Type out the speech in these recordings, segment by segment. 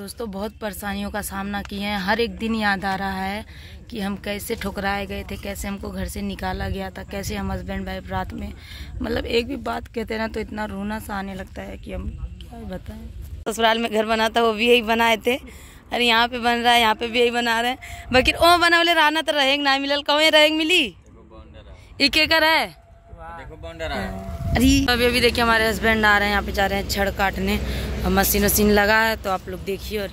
दोस्तों बहुत परेशानियों का सामना किए हैं। हर एक दिन याद आ रहा है कि हम कैसे ठुकराए गए थे कैसे हमको घर से निकाला गया था कैसे हम हस्बैंड वाइफ रात में मतलब एक भी बात कहते ना तो इतना रोना सा आने लगता है कि हम क्या बताएँ। ससुराल में घर बना था वो भी यही बनाए थे। अरे यहाँ पे बन रहा है यहाँ पे भी यही बना रहे हैं। बाकी ओ बना बोले रहना तो रहेंगे ना मिलल कौन रहेंगे मिली? एक एकड़ है। अरे अभी अभी देखिए हमारे हस्बैंड आ रहे हैं यहाँ पे जा रहे हैं छड़ काटने। और मशीन वशीन लगा है तो आप लोग देखिए और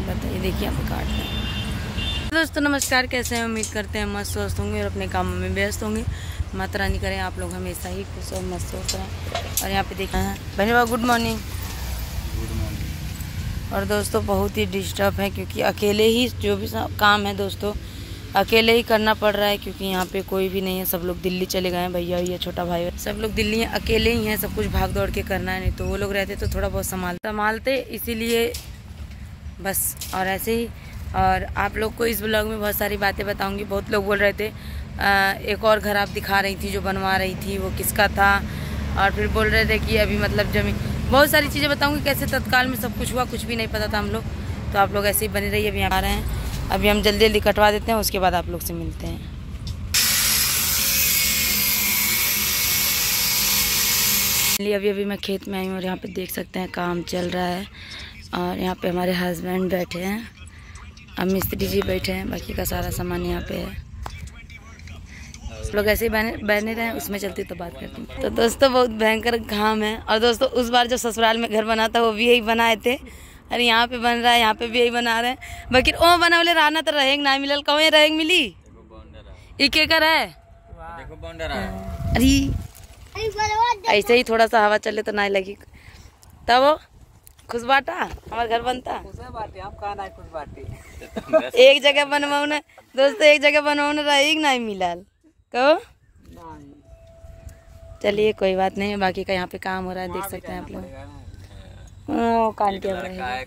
बताइए देखिए आप काट रहे हैं। दोस्तों नमस्कार कैसे हैं? उम्मीद करते हैं मस्त स्वस्थ होंगे और अपने काम में व्यस्त होंगे। माता रानी करें आप लोग हमेशा ही खुश और मस्त स्वस्थ रहें। और यहाँ पे देखा है बहनी बाबा मॉर्निंग। Good morning. और दोस्तों बहुत ही डिस्टर्ब है क्योंकि अकेले ही जो भी काम है दोस्तों अकेले ही करना पड़ रहा है क्योंकि यहाँ पे कोई भी नहीं है। सब लोग दिल्ली चले गए हैं भैया भैया छोटा भाई सब लोग दिल्ली हैं अकेले ही हैं सब कुछ भाग दौड़ के करना है नहीं तो वो लोग रहते तो थोड़ा बहुत संभाल संभालते इसीलिए बस और ऐसे ही। और आप लोग को इस ब्लॉग में बहुत सारी बातें बताऊँगी बहुत लोग बोल रहे थे अ, एक और घर आप दिखा रही थी जो बनवा रही थी वो किसका था? और फिर बोल रहे थे कि अभी मतलब ज़मीन बहुत सारी चीज़ें बताऊँगी कैसे तत्काल में सब कुछ हुआ कुछ भी नहीं पता था हम लोग। तो आप लोग ऐसे ही बने रहिए अभी आ रहे हैं। अभी हम जल्दी जल्दी कटवा देते हैं, उसके बाद आप लोग से मिलते हैं। लिए अभी अभी मैं खेत में आई हूँ और यहाँ पे देख सकते हैं काम चल रहा है और यहाँ पे हमारे हस्बैंड बैठे हैं, अब मिस्त्री जी बैठे हैं, बाकी का सारा सामान यहाँ पे है। लोग ऐसे ही बने बने रहे हैं उसमें चलती तो बात करती हूँ। तो दोस्तों, बहुत भयंकर घाम है और दोस्तों, उस बार जो ससुराल में घर बना था, वो भी यही बनाए थे। अरे यहाँ पे बन रहा है यहाँ पे भी यही बना रहे हैं। बाकी ओ बना बोले रहना तो रहेंगे ना मिलल कौन रहेंगे मिली? है एक एकड़ है। अरे ऐसे ही थोड़ा सा हवा चले तो नहीं लगी। तब खुश बाटा हमारा घर बनता। एक जगह बनवाऊ ना दोस्तों एक जगह बनवाऊ ना रही नहीं मिलल। कहो चलिए कोई बात नहीं बाकी का यहाँ पे काम हो रहा है देख सकते हैं आप लोग।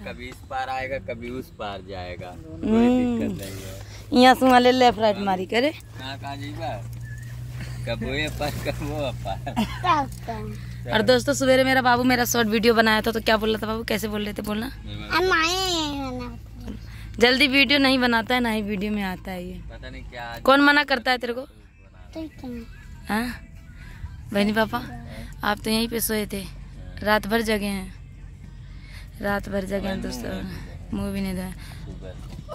कभी इस पार आएगा कभी उस पार जाएगा। कोई दिक्कत नहीं है। यहाँ सुहा ले लेफ़्ट राइट मारी करे। पार और दोस्तों सवेरे मेरा बाबू मेरा शॉर्ट वीडियो बनाया था तो क्या बोल रहा था बाबू? कैसे बोल रहे थे? बोलना। जल्दी वीडियो नहीं बनाता है ना ही वीडियो में आता है ये। पता नहीं क्या कौन मना करता है तेरे को? हाँ? बहनी पापा आप तो यहीं पे सोए थे। रात भर जगे हैं। रात भर जगे हैं दोस्तों मुँह भी नहीं धोया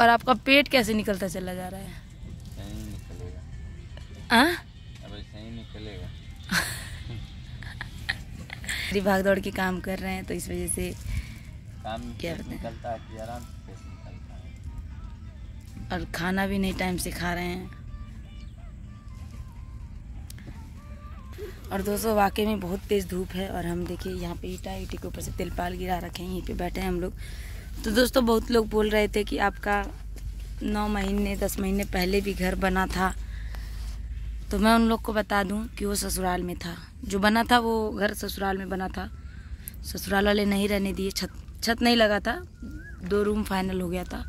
और आपका पेट कैसे निकलता चला जा रहा है? हाँ? भाग दौड़ के काम कर रहे हैं तो इस वजह से काम क्या बताएँ? निकलता है कि आराम से निकलता है। और खाना भी नहीं टाइम से खा रहे हैं। और दोस्तों, वाकई में बहुत तेज़ धूप है और हम देखिए यहाँ पे ईटा, ईटी के ऊपर से तिलपाल गिरा रखे हैं, यहीं पे बैठे हैं हम लोग। तो दोस्तों, बहुत लोग बोल रहे थे कि आपका नौ महीने, दस महीने पहले भी घर बना था। तो मैं उन लोग को बता दूँ कि वो ससुराल में था। जो बना था, वो घर ससुराल में बना था। ससुराल वाले नहीं रहने दिए, छत छत नहीं लगा था। दो रूम फाइनल हो गया था।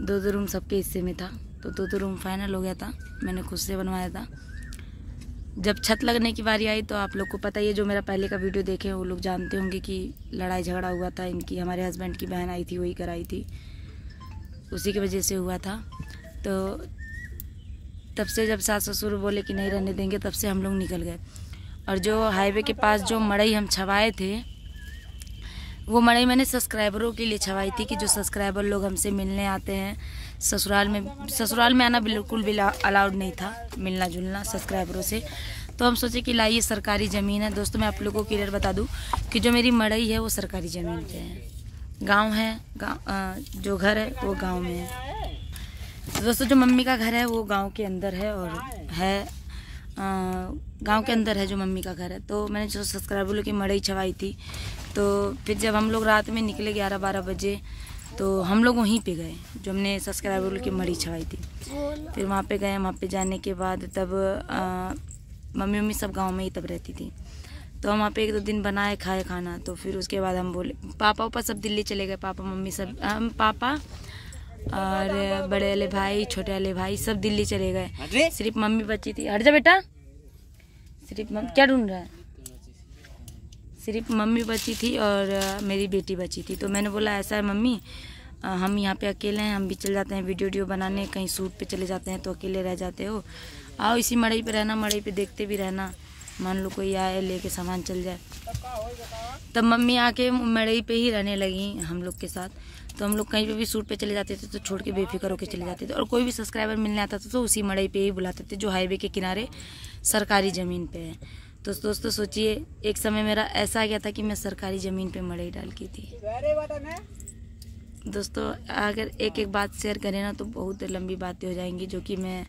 दो दो रूम सबके हिस्से में था। तो दो दो रूम फाइनल हो गया था। मैंने खुद से बनवाया था। जब छत लगने की बारी आई तो आप लोग को पता ही है, जो मेरा पहले का वीडियो देखे हैं, वो लोग जानते होंगे कि लड़ाई झगड़ा हुआ था। इनकी, हमारे हस्बैंड की बहन आई थी, वही कराई थी। उसी की वजह से हुआ था। तो तब से जब सास ससुर बोले कि नहीं रहने देंगे, तब से हम लोग निकल गए। और जो हाईवे के पास जो मड़ई हम छवाए थे, वो मड़ई मैंने सब्सक्राइबरों के लिए छवाई थी कि जो सब्सक्राइबर लोग हमसे मिलने आते हैं ससुराल में ससुराल में आना बिल्कुल भी अलाउड नहीं था, मिलना जुलना सब्सक्राइबरों से। तो हम सोचे कि लाइए सरकारी ज़मीन है। दोस्तों, मैं आप लोगों को क्लियर बता दूँ कि जो मेरी मड़ई है, वो सरकारी ज़मीन पे है। गाँव है, गाँव जो घर है, वो गाँव में है। तो दोस्तों, जो मम्मी का घर है, वो गाँव के अंदर है और है गाँव के अंदर है जो मम्मी का घर है। तो मैंने जो सब्सक्राइबर लोग की मड़ई छवाई थी तो फिर जब हम लोग रात में निकले ग्यारह बारह बजे तो हम लोग वहीं पे गए जो हमने सब्सक्राइबर की मड़ी छवाई थी। फिर वहाँ पे गए वहाँ पे जाने के बाद तब मम्मी मम्मी सब गाँव में ही तब रहती थी। तो हम वहाँ पे एक दो दिन बनाए खाए खाना तो फिर उसके बाद हम बोले पापा उपा सब दिल्ली चले गए पापा मम्मी सब हम पापा और बड़े वाले भाई छोटे वाले भाई सब दिल्ली चले गए। सिर्फ़ मम्मी बची थी। हट जा बेटा। सिर्फ़ मम्मी क्या ढूंढ रहा है? सिर्फ़ मम्मी बची थी और मेरी बेटी बची थी। तो मैंने बोला ऐसा है मम्मी हम यहाँ पे अकेले हैं, हम भी चल जाते हैं वीडियो वीडियो बनाने, कहीं सूट पे चले जाते हैं तो अकेले रह जाते हो। आओ इसी मड़ई पे रहना, मड़ई पे देखते भी रहना। मान लो कोई आए, लेके सामान चल जाए। तब मम्मी आके मड़ई पे ही रहने लगी हम लोग के साथ। तो हम लोग कहीं पे भी सूट पे चले जाते थे तो छोड़ के बेफिक्र होकर चले जाते थे। और कोई भी सब्सक्राइबर मिलने आता था तो उसी मड़ई पे ही बुलाते थे, जो हाईवे के किनारे सरकारी ज़मीन पे है। तो दोस्तों, सोचिए, एक समय मेरा ऐसा आ गया था कि मैं सरकारी ज़मीन पे मड़ई डाल की थी। दोस्तों, अगर एक एक बात शेयर करें ना तो बहुत लंबी बातें हो जाएँगी, जो कि मैं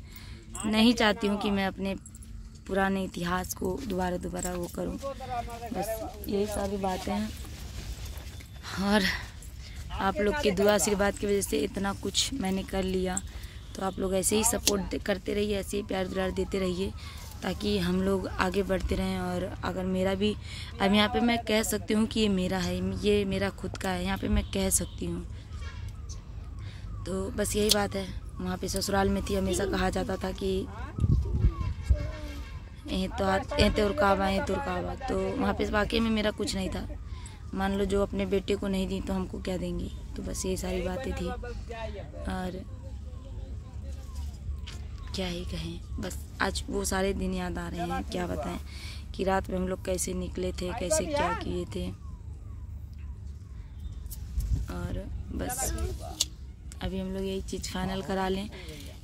नहीं चाहती हूँ कि मैं अपने पुराने इतिहास को दोबारा दोबारा वो करूँ। बस यही सारी बातें हैं। और आप लोग के दुआ आशीर्वाद की वजह से इतना कुछ मैंने कर लिया। तो आप लोग ऐसे ही सपोर्ट करते रहिए, ऐसे ही प्यार दुलार देते रहिए, ताकि हम लोग आगे बढ़ते रहें। और अगर मेरा भी, अब यहाँ पे मैं कह सकती हूँ कि ये मेरा है, ये मेरा खुद का है, यहाँ पे मैं कह सकती हूँ। तो बस यही बात है। वहाँ पे ससुराल में थी, हमेशा कहा जाता था कि ए तो ए तो ए तो तो वहाँ पे वाकई में मेरा कुछ नहीं था। मान लो जो अपने बेटे को नहीं दी तो हमको क्या देंगी? तो बस ये सारी बातें थी। और क्या ही कहें, बस आज वो सारे दिन याद आ रहे हैं। क्या बताएँ कि रात में हम लोग कैसे निकले थे, कैसे क्या किए थे। और बस अभी हम लोग यही चीज़ फाइनल करा लें।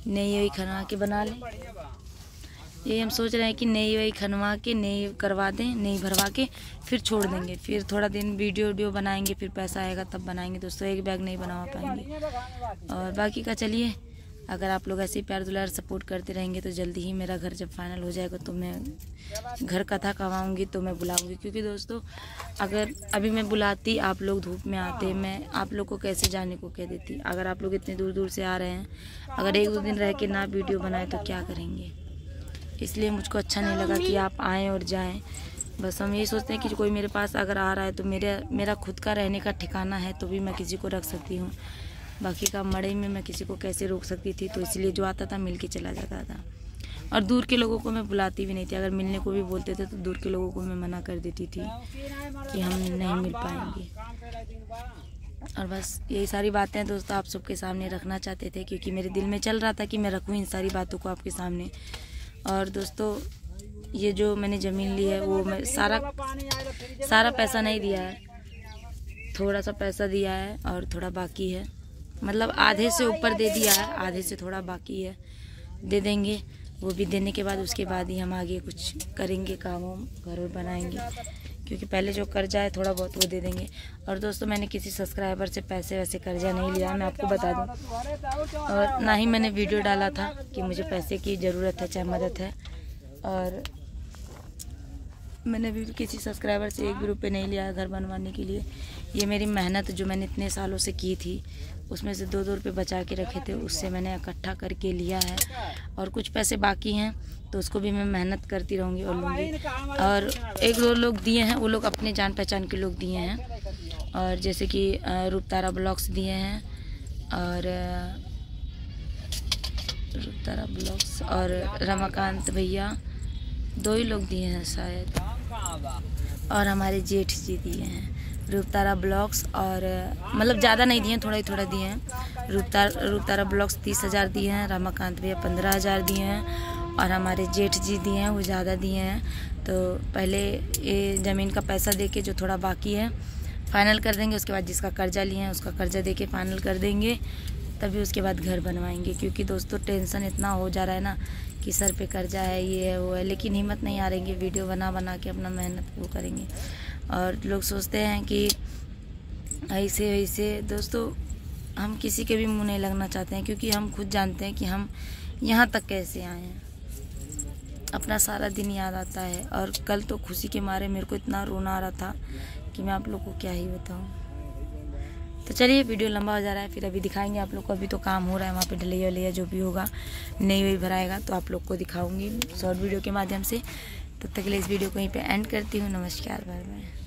नई वही खनवा के बना लें। यही हम सोच रहे हैं कि नई वही खनवा के, नई करवा दें, नई भरवा के, फिर छोड़ देंगे। फिर थोड़ा दिन वीडियो वीडियो बनाएँगे, फिर पैसा आएगा तब बनाएँगे। दोस्तों, एक बैग नहीं बनवा पाएँगे। और बाकी का चलिए। अगर आप लोग ऐसे ही प्यार दुलार सपोर्ट करते रहेंगे तो जल्दी ही मेरा घर जब फाइनल हो जाएगा तो मैं घर कथा कमाऊँगी तो मैं बुलाऊँगी। क्योंकि दोस्तों, अगर अभी मैं बुलाती, आप लोग धूप में आते, मैं आप लोग को कैसे जाने को कह देती? अगर आप लोग इतने दूर दूर से आ रहे हैं, अगर एक दो दिन रह के ना वीडियो बनाए तो क्या करेंगे? इसलिए मुझको अच्छा नहीं लगा कि आप आएँ और जाएँ। बस हम यही सोचते हैं कि कोई मेरे पास अगर आ रहा है तो मेरे, मेरा खुद का रहने का ठिकाना है तो भी मैं किसी को रख सकती हूँ। बाकी का मड़ई में मैं किसी को कैसे रोक सकती थी तो इसलिए जो आता था मिल के चला जाता था। और दूर के लोगों को मैं बुलाती भी नहीं थी। अगर मिलने को भी बोलते थे तो दूर के लोगों को मैं मना कर देती थी कि हम नहीं मिल पाएँगे। और बस यही सारी बातें दोस्तों आप सबके सामने रखना चाहते थे, क्योंकि मेरे दिल में चल रहा था कि मैं रखूँ इन सारी बातों को आपके सामने। और दोस्तों, ये जो मैंने ज़मीन ली है, वो मैं सारा सारा पैसा नहीं दिया है। थोड़ा सा पैसा दिया है और थोड़ा बाकी है। मतलब आधे से ऊपर दे दिया है, आधे से थोड़ा बाकी है। दे देंगे, वो भी देने के बाद, उसके बाद ही हम आगे कुछ करेंगे काम वाम घर और बनाएँगे। क्योंकि पहले जो कर्जा है, थोड़ा बहुत वो दे देंगे। और दोस्तों, मैंने किसी सब्सक्राइबर से पैसे वैसे कर्जा नहीं लिया, मैं आपको बता दूँ। और ना ही मैंने वीडियो डाला था कि मुझे पैसे की ज़रूरत है, चाहे मदद है। और मैंने भी किसी सब्सक्राइबर से एक भी रुपये नहीं लिया घर बनवाने के लिए। ये मेरी मेहनत जो मैंने इतने सालों से की थी, उसमें से दो दो रुपये बचा के रखे थे, उससे मैंने इकट्ठा करके लिया है। और कुछ पैसे बाकी हैं तो उसको भी मैं मेहनत करती रहूँगी और लूँगी। और एक दो लोग दिए हैं, वो लोग अपने जान पहचान के लोग दिए हैं। और जैसे कि रूपतारा ब्लॉग्स दिए हैं, और रूपतारा ब्लॉग्स और रमाकांत भैया, दो ही लोग दिए हैं शायद। और हमारे जेठ जी दिए हैं। रूपतारा ब्लॉक्स और मतलब ज़्यादा नहीं दिए हैं थोड़ा ही थोड़ा दिए हैं। रूपतार रूपतारा ब्लॉक्स तीस हज़ार दिए हैं, रमाकांत भैया पंद्रह हज़ार दिए हैं और हमारे जेठ जी दिए हैं, वो ज़्यादा दिए हैं। तो पहले ये ज़मीन का पैसा दे के जो थोड़ा बाकी है, फाइनल कर देंगे, उसके बाद जिसका कर्जा लिए हैं, उसका कर्जा दे के फाइनल कर देंगे। तभी उसके बाद घर बनवाएँगे, क्योंकि दोस्तों टेंशन इतना हो जा रहा है ना कि सर पे कर्जा है, ये है, वो है, लेकिन हिम्मत नहीं आ रही वीडियो बना बना के अपना मेहनत वो करेंगे। और लोग सोचते हैं कि ऐसे वैसे दोस्तों हम किसी के भी मुँह नहीं लगना चाहते हैं, क्योंकि हम खुद जानते हैं कि हम यहाँ तक कैसे आए हैं। अपना सारा दिन याद आता है, और कल तो खुशी के मारे मेरे को इतना रोना आ रहा था कि मैं आप लोग को क्या ही बताऊँ। तो चलिए, वीडियो लंबा हो जा रहा है, फिर अभी दिखाएँगे आप लोग को। अभी तो काम हो रहा है, वहाँ पे ढलैया वलैया जो भी होगा, नहीं वही भराएगा तो आप लोग को दिखाऊँगी शॉर्ट वीडियो के माध्यम से। तब तो तक के लिए इस वीडियो को यहीं पे एंड करती हूँ। नमस्कार बाय बाय